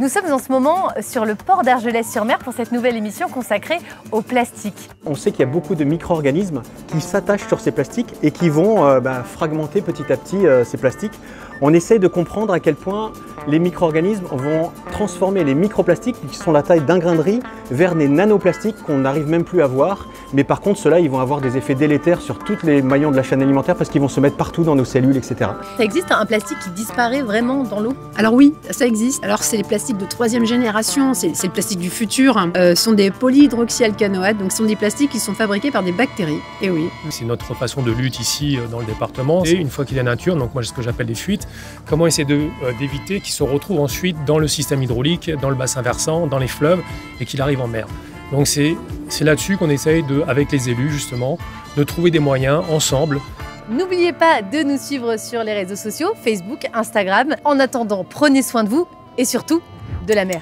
Nous sommes en ce moment sur le port d'Argelès-sur-Mer pour cette nouvelle émission consacrée au plastique. On sait qu'il y a beaucoup de micro-organismes qui s'attachent sur ces plastiques et qui vont euh, bah, fragmenter petit à petit euh, ces plastiques. On essaye de comprendre à quel point les micro-organismes vont transformer les microplastiques, qui sont la taille d'un grain de riz, vers des nanoplastiques qu'on n'arrive même plus à voir. Mais par contre, ceux-là, ils vont avoir des effets délétères sur tous les maillons de la chaîne alimentaire parce qu'ils vont se mettre partout dans nos cellules, etc. Ça existe un plastique qui disparaît vraiment dans l'eau? Alors oui, ça existe. Alors c'est les plastiques de troisième génération, c'est le plastique du futur. Euh, ce sont des polyhydroxyalcanoates, donc ce sont des plastiques qui sont fabriqués par des bactéries. Et oui. C'est notre façon de lutte ici euh, dans le département. Et une fois qu'il y a nature, donc moi ce que j'appelle des fuites, comment essayer euh, d'éviter qu'ils se retrouvent ensuite dans le système hydraulique, dans le bassin versant, dans les fleuves et qu'il arrive en mer? Donc c'est là-dessus qu'on essaye, de, avec les élus justement, de trouver des moyens ensemble. N'oubliez pas de nous suivre sur les réseaux sociaux, Facebook, Instagram. En attendant, prenez soin de vous et surtout de la mer.